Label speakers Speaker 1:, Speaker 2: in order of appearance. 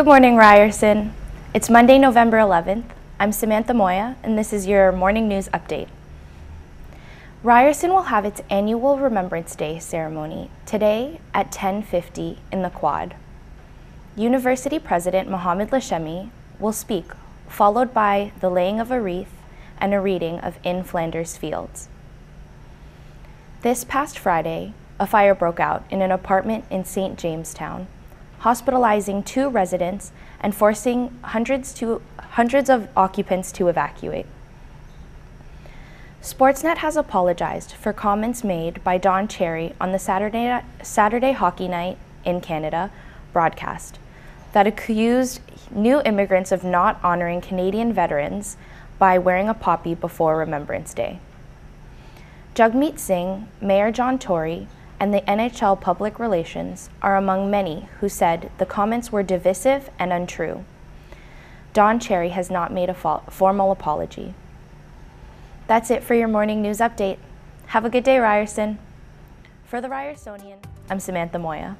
Speaker 1: Good morning, Ryerson. It's Monday, November 11th. I'm Samantha Moya, and this is your morning news update. Ryerson will have its annual Remembrance Day ceremony today at 10:50 in the Quad. University President Mohamed Lachemi will speak, followed by the laying of a wreath and a reading of In Flanders Fields. This past Friday, a fire broke out in an apartment in St. Jamestown, hospitalizing two residents and forcing hundreds, to, hundreds of occupants to evacuate. Sportsnet has apologized for comments made by Don Cherry on the Saturday, Saturday Hockey Night in Canada broadcast that accused new immigrants of not honoring Canadian veterans by wearing a poppy before Remembrance Day. Jagmeet Singh, Mayor John Tory, and the NHL Public Relations are among many who said the comments were divisive and untrue. Don Cherry has not made a formal apology. That's it for your morning news update. Have a good day, Ryerson. For the Ryersonian, I'm Samantha Moya.